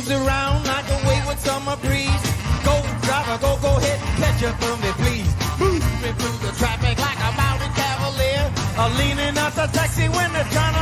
moves around like a wayward summer breeze. Go driver, go, go ahead, catch up from me, please. Moving through the traffic like a mounted cavalier. A leaning out the taxi when they're trying to.